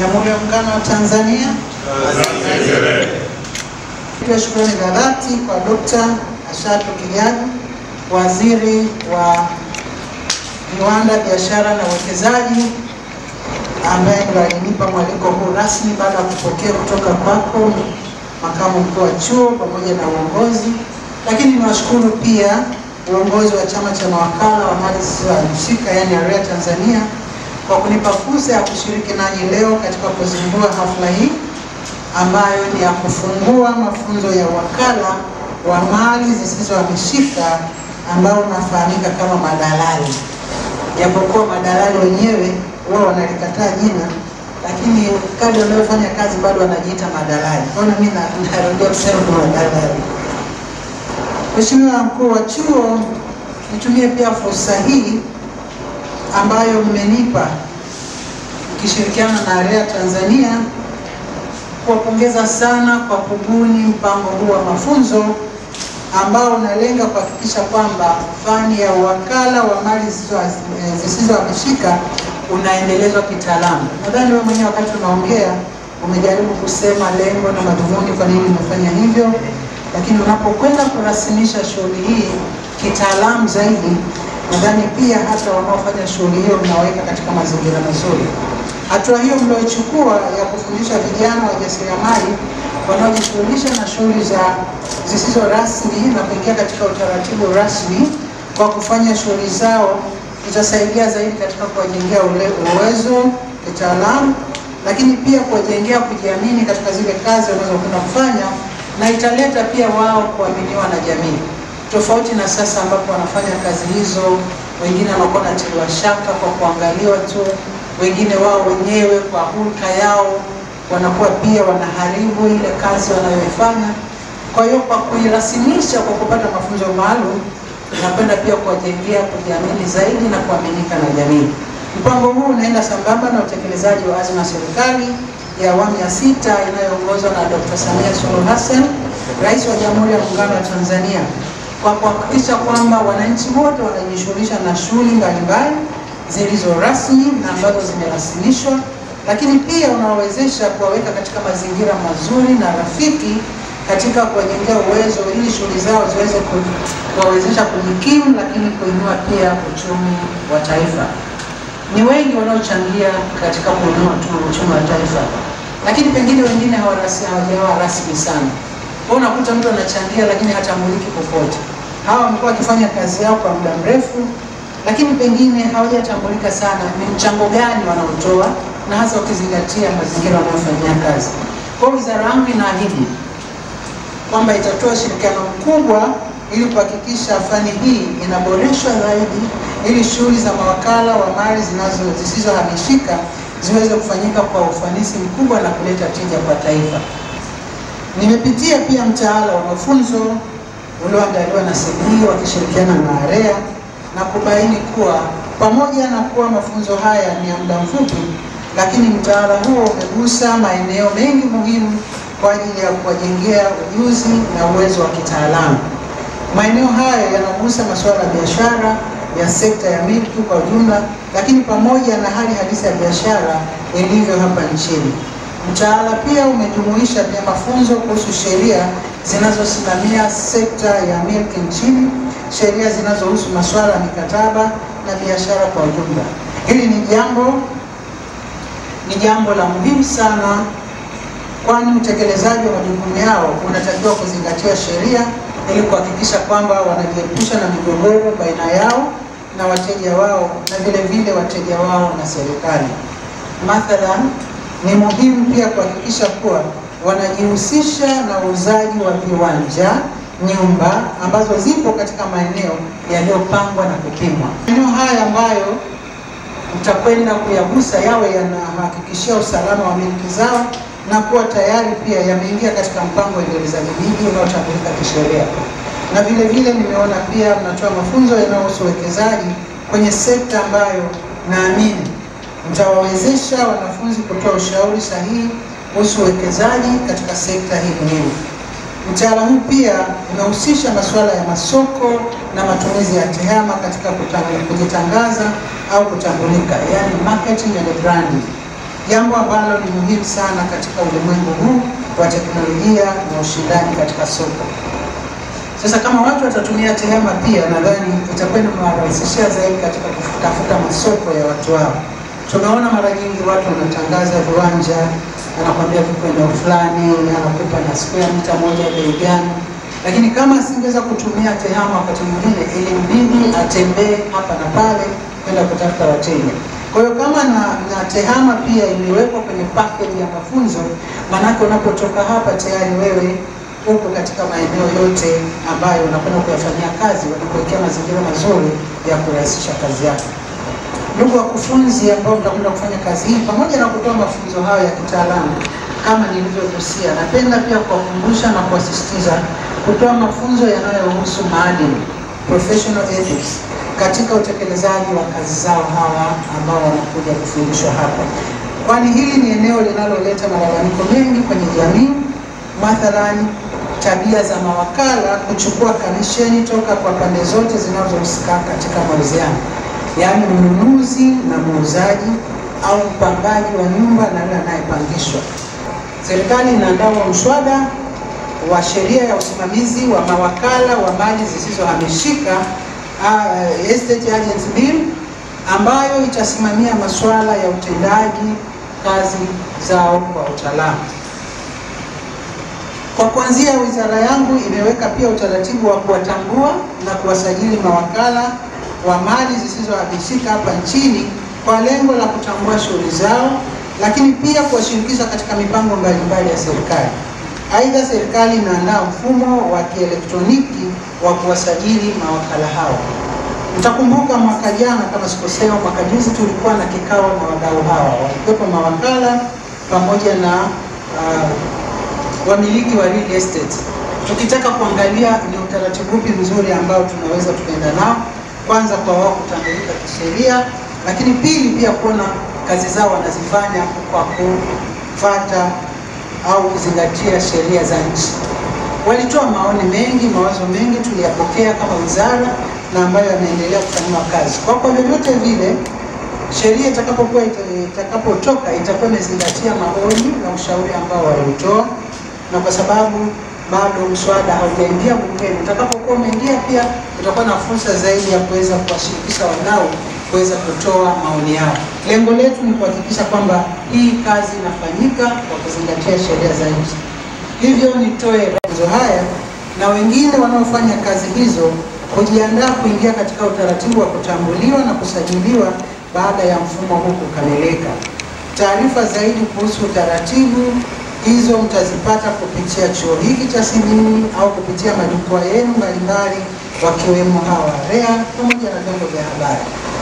Jamhuri ya Muungano wa Tanzania. Nitoe shukrani za dhati kwa Dr. Ashatu Kijaji, Waziri wa Viwanda, Biashara na Uwekezaji, ambaye ndo alinipa mwaliko huu rasmi baada ya kupokea kutoka kwako makamu mkuu wa chuo pamoja na uongozi. Lakini niwashukuru pia uongozi wa chama cha mawakala wa mali zisizohamishika yaani AREA Tanzania kwa kunipa fursa ya kushiriki nanyi leo katika kuzindua hafla hii ambayo ni ya kufungua mafunzo ya wakala wa mali zisizohamishika ambao unafahamika kama madalali. Japokuwa madalali wenyewe wao wanalikataa jina, lakini kadi wanayofanya kazi bado wanajiita madalali. Kwa hiyo mimi na- narudia kusema madalali. Mheshimiwa mkuu wa chuo, nitumie pia fursa hii ambayo mmenipa ukishirikiana na AREA Tanzania kuwapongeza sana kwa kubuni mpango huu wa mafunzo ambao unalenga kuhakikisha kwamba fani ya uwakala wa mali eh, zisizohamishika unaendelezwa kitaalamu. Nadhani wewe mwenyewe wakati unaongea umejaribu kusema lengo na madhumuni kwa nini umefanya hivyo, lakini unapokwenda kurasimisha shughuli hii kitaalamu zaidi, nadhani pia hata wanaofanya shughuli hiyo mnaweka katika mazingira mazuri. Hatua hiyo mlioichukua ya kufundisha vijana wajasiriamali wanaojishughulisha na shughuli za zisizo rasmi na kuingia katika utaratibu rasmi kwa kufanya shughuli zao itasaidia zaidi katika kuwajengea uwezo kitaalamu, lakini pia kuwajengea kujiamini katika zile kazi wanazokwenda kufanya, na italeta pia wao kuaminiwa na jamii, tofauti na sasa ambapo wanafanya kazi hizo, wengine wanakuwa wanatiliwa shaka kwa kuangaliwa tu, wengine wao wenyewe kwa hulka yao wanakuwa pia wanaharibu ile kazi wanayoifanya. Kwa hiyo kwa kuirasimisha kwa kupata mafunzo maalum, napenda pia kuwajengea kujiamini zaidi na kuaminika na jamii. Mpango huu unaenda sambamba na utekelezaji wa azma ya serikali ya awamu ya sita inayoongozwa na Dr. Samia Suluhu Hassan, Rais wa Jamhuri ya Muungano wa Tanzania, kwa kuhakikisha kwamba wananchi wote wanajishughulisha na shughuli mbalimbali zilizo rasmi na ambazo zimerasimishwa, lakini pia unawawezesha kuwaweka katika mazingira mazuri na rafiki katika kuwajengea uwezo ili shughuli zao ziweze kuwawezesha kujikimu, lakini kuinua pia uchumi wa taifa. Ni wengi wanaochangia katika kuinua tu uchumi wa taifa, lakini pengine wengine hawajawa rasmi sana. Kwa unakuta mtu anachangia lakini hatambuliki popote. Hawa wamekuwa wakifanya kazi yao kwa muda mrefu, lakini pengine hawajatambulika sana ni mchango gani wanaotoa, na hasa ukizingatia mazingira wanayofanyia kazi. Kwa wizara yangu inaahidi kwamba itatoa ushirikiano mkubwa ili kuhakikisha fani hii inaboreshwa zaidi ili shughuli za mawakala wa mali zinazo zisizohamishika ziweze kufanyika kwa ufanisi mkubwa na kuleta tija kwa taifa. Nimepitia pia mtaala wa mafunzo ulioandaliwa na CBE wakishirikiana na AREA na kubaini kuwa pamoja na kuwa mafunzo haya ni ya muda mfupi, lakini mtaala huo umegusa maeneo mengi muhimu kwa ajili ya kuwajengea ujuzi na uwezo wa kitaalamu. Maeneo haya yanagusa masuala ya biashara ya sekta ya milki kwa ujumla, lakini pamoja na hali halisi ya biashara ilivyo hapa nchini. Mtaala pia umejumuisha pia mafunzo kuhusu sheria zinazosimamia sekta ya milki nchini, sheria zinazohusu masuala ya mikataba na biashara kwa ujumla. Hili ni jambo ni jambo la muhimu sana kwani utekelezaji wa majukumu yao unatakiwa kuzingatia sheria ili kuhakikisha kwamba wanajiepusha na migogoro baina yao na wateja wao na vile vile wateja wao na serikali. Mathalan, ni muhimu pia kuhakikisha kuwa wanajihusisha na uuzaji wa viwanja, nyumba ambazo zipo katika maeneo yaliyopangwa na kupimwa. Maeneo haya ambayo mtakwenda kuyagusa yawe yanahakikishia usalama wa miliki zao na kuwa tayari pia yameingia katika mpango wa uendelezaji miji unaotambulika kisheria. Na vile vile nimeona pia mnatoa mafunzo yanayohusu uwekezaji kwenye sekta ambayo naamini mtawawezesha wanafunzi kutoa ushauri sahihi kuhusu uwekezaji katika sekta hii muhimu. Mtaala huu pia unahusisha masuala ya masoko na matumizi ya tehama katika kujitangaza au kutambulika, yani marketing and branding. jambo ambalo ni muhimu sana katika ulimwengu huu wa teknolojia na ushindani katika soko. Sasa kama watu watatumia TEHAMA pia, nadhani itakuwa kuwarahisishia zaidi katika kutafuta masoko ya watu wao. Tumeona mara nyingi watu wanatangaza viwanja, anakwambia viko eneo fulani, anakupa na square mita moja bei gani, lakini kama asingeweza kutumia TEHAMA wakati mwingine, ilimbidi atembee hapa na pale kwenda kutafuta wateja. Kwa hiyo kama na, na TEHAMA pia iliwekwa kwenye package ya mafunzo, maanake unapotoka hapa tayari wewe uko katika maeneo yote ambayo unakwenda kuyafanyia kazi, wanakuwekea mazingira mazuri ya kurahisisha kazi yako. Ndugu wakufunzi ambao mtakwenda kufanya kazi hii, pamoja na kutoa mafunzo hayo ya kitaalamu kama nilivyogusia, napenda pia kuwakumbusha na kuwasisitiza kutoa mafunzo yanayohusu maadili, professional ethics, katika utekelezaji wa kazi zao hawa ambao wanakuja kufundishwa hapa, kwani hili ni eneo linaloleta malalamiko mengi kwenye jamii, mathalani tabia za mawakala kuchukua kamisheni toka kwa pande zote zinazohusika katika mauziano, yaani mnunuzi na muuzaji au mpangaji wa nyumba na yule anayepangishwa. Serikali inaandaa mswada wa sheria ya usimamizi wa mawakala wa mali zisizohamishika uh, Estate Agents Bill ambayo itasimamia masuala ya utendaji kazi zao kwa utaalamu. Kwa kuanzia, wizara yangu imeweka pia utaratibu wa kuwatambua na kuwasajili mawakala wa mali zisizohamishika hapa nchini kwa lengo la kutambua shughuli zao, lakini pia kuwashirikisha katika mipango mbalimbali ya serikali. Aidha, serikali inaandaa mfumo wa kielektroniki wa kuwasajili mawakala hao. Mtakumbuka mwaka jana, kama sikosea, mwaka juzi tulikuwa na kikao na wadau hawa, walikuwepo mawakala pamoja na uh, wamiliki wa real estate, tukitaka kuangalia ni utaratibu upi mzuri ambao tunaweza tukaenda nao, kwanza kwa wao kutambulika kisheria, lakini pili pia kuona kazi zao wanazifanya kwa kufuata au kuzingatia sheria za nchi. Walitoa maoni mengi, mawazo mengi tuliyapokea kama wizara na ambayo yanaendelea kufanyiwa kazi. Kwa kwa vyovyote vile sheria itakapokuwa itakapotoka itakuwa imezingatia maoni na ushauri ambao waliutoa, na kwa sababu bado mswada haujaingia bungeni, utakapokuwa umeingia pia utakuwa na fursa zaidi ya kuweza kuwashirikisha wadau kuweza kutoa maoni yao. Lengo letu ni kuhakikisha kwamba hii kazi inafanyika kwa kuzingatia sheria za nchi. Hivyo nitoe maelezo haya na wengine wanaofanya kazi hizo kujiandaa kuingia katika utaratibu wa kutambuliwa na kusajiliwa baada ya mfumo huu kukamilika. Taarifa zaidi kuhusu utaratibu hizo mtazipata kupitia chuo hiki cha CBE au kupitia majukwaa yenu mbalimbali wakiwemo hawa REA pamoja na vyombo vya habari.